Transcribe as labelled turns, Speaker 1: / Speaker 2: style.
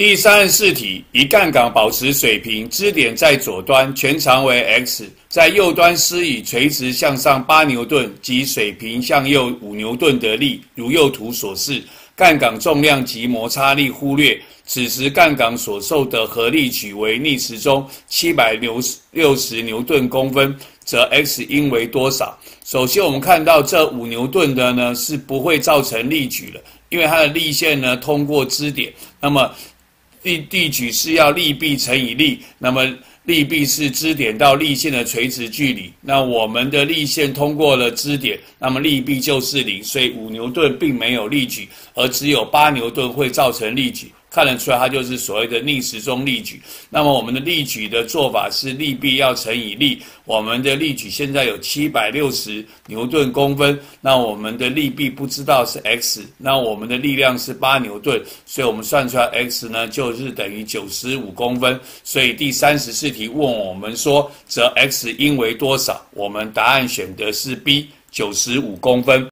Speaker 1: 第三十四题，以杠杆保持水平，支点在左端，全长为 x，在右端施以垂直向上八牛顿及水平向右五牛顿的力，如右图所示。杠杆重量及摩擦力忽略，此时杠杆所受的合力矩为逆时钟七百六六十牛顿公分，则 x 应为多少？首先，我们看到这五牛顿的呢是不会造成力矩了，因为它的力线呢通过支点，那么。力力矩是要力臂乘以力，那么力臂是支点到力线的垂直距离。那我们的力线通过了支点，那么力臂就是零，所以五牛顿并没有力矩，而只有八牛顿会造成力矩。看得出来，它就是所谓的逆时钟力矩。那么我们的力矩的做法是力臂要乘以力。我们的力矩现在有七百六十牛顿公分，那我们的力臂不知道是 x，那我们的力量是八牛顿，所以我们算出来 x 呢就是等于九十五公分。所以第三十四题问我们说，则 x 应为多少？我们答案选的是 B，九十五公分。